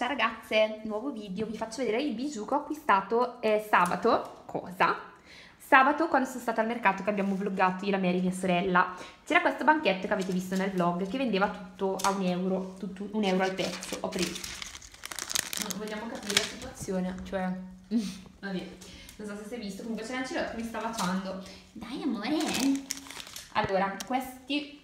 Ciao ragazze, nuovo video, vi faccio vedere il bijou che ho acquistato eh, sabato. Cosa? Sabato quando sono stata al mercato che abbiamo vloggato io, la Mary e mia sorella. C'era questo banchetto che avete visto nel vlog che vendeva tutto a un euro, tutto un euro al pezzo. Ho preso. vogliamo capire la situazione, cioè... Vabbè, non so se si è visto, comunque c'è l'ancelotto che mi sta baciando. Dai amore! Allora, questi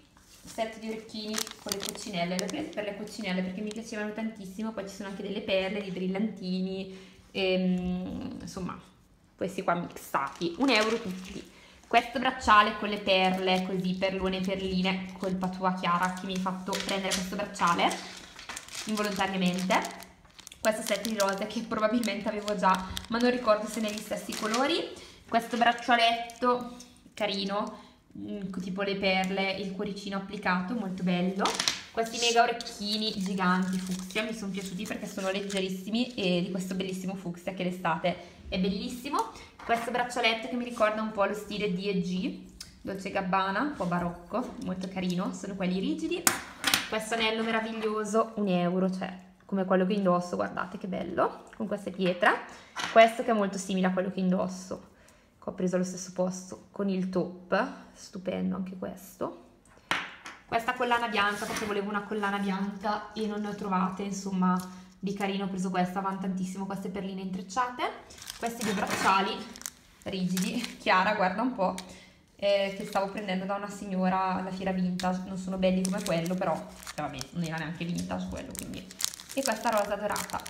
set di orecchini con le coccinelle, le ho prese per le coccinelle perché mi piacevano tantissimo, poi ci sono anche delle perle, dei brillantini, ehm, insomma questi qua mixati, un euro tutti. Questo bracciale con le perle, così perlone perline, colpa tua Chiara che mi hai fatto prendere questo bracciale involontariamente. Questo set di rose che probabilmente avevo già, ma non ricordo se negli stessi colori. Questo braccialetto carino, tipo le perle, il cuoricino applicato, molto bello. Questi mega orecchini giganti fucsia mi sono piaciuti perché sono leggerissimi e di questo bellissimo fucsia che l'estate è bellissimo. Questo braccialetto che mi ricorda un po' lo stile D&G, Dolce Gabbana, un po' barocco, molto carino, sono quelli rigidi. Questo anello meraviglioso, un euro, cioè come quello che indosso, guardate che bello, con queste pietre. Questo che è molto simile a quello che indosso, ho preso allo stesso posto con il top, stupendo anche questo. Questa collana bianca perché volevo una collana bianca e non ne ho trovate, insomma di carino ho preso questa, vanno tantissimo queste perline intrecciate. Questi due bracciali rigidi, Chiara guarda un po', eh, che stavo prendendo da una signora alla fiera vintage, non sono belli come quello però, cioè, vabbè non era neanche vintage quello quindi. E questa rosa dorata.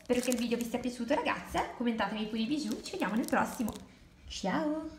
Spero che il video vi sia piaciuto ragazze, commentatemi pure i bijou, ci vediamo nel prossimo. Ciao!